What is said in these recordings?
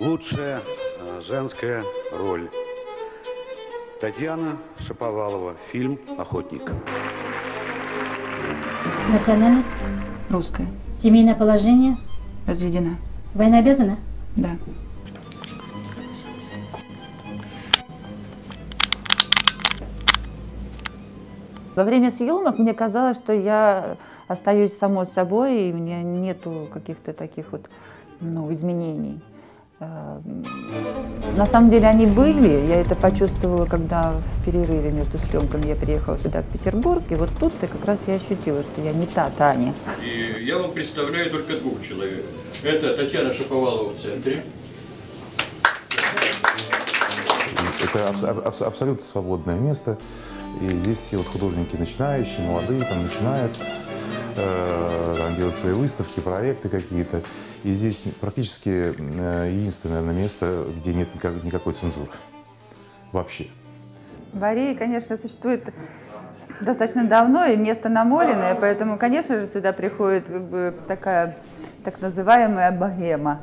Лучшая э, женская роль. Татьяна Шаповалова. Фильм «Охотник». Национальность? Русская. Семейное положение? Разведена. Война обязана? Да. Во время съемок мне казалось, что я остаюсь самой собой, и у меня нету каких-то таких вот ну, изменений. Э, На самом деле они были, я это почувствовала, когда в перерыве между съемками я приехала сюда, в Петербург, и вот тут-то как раз я ощутила, что я не та Таня. И я вам представляю только двух человек. Это Татьяна Шаповалова в центре. Это аб- абс- абсолютно свободное место. И здесь все вот художники начинающие, молодые, там начинают э, там, делать свои выставки, проекты какие-то. И здесь практически э, единственное, наверное, место, где нет никак- никакой цензуры. Вообще. Борея, конечно, существует достаточно давно, и место намоленное, поэтому, конечно же, сюда приходит как бы, такая так называемая богема.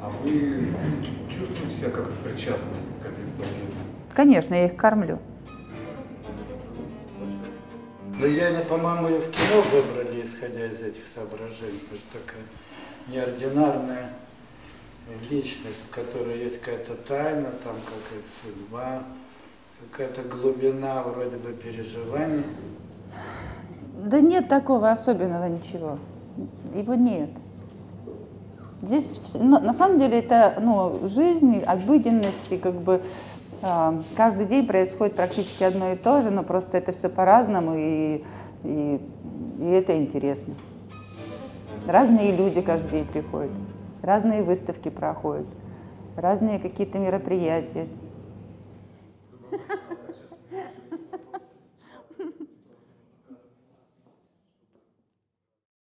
А вы чу- чувствуете себя как причастны к этой проблеме? Конечно, я их кормлю. Ну, я, по-моему, ее в кино выбрали, исходя из этих соображений, потому что такая неординарная личность, в которой есть какая-то тайна, там какая-то судьба, какая-то глубина вроде бы переживаний. Да нет такого особенного ничего. Его нет. Здесь на самом деле это ну, жизнь, обыденность, и как бы каждый день происходит практически одно и то же, но просто это все по-разному, и, и, и это интересно. Разные люди каждый день приходят, разные выставки проходят, разные какие-то мероприятия.